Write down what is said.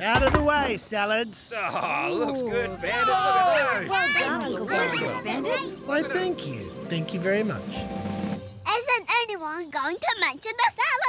Out of the way, salads. Oh, looks good, Bandit. Look at those. Well done, Uncle Bandit. Why, thank you. Thank you very much. Isn't anyone going to mention the salad?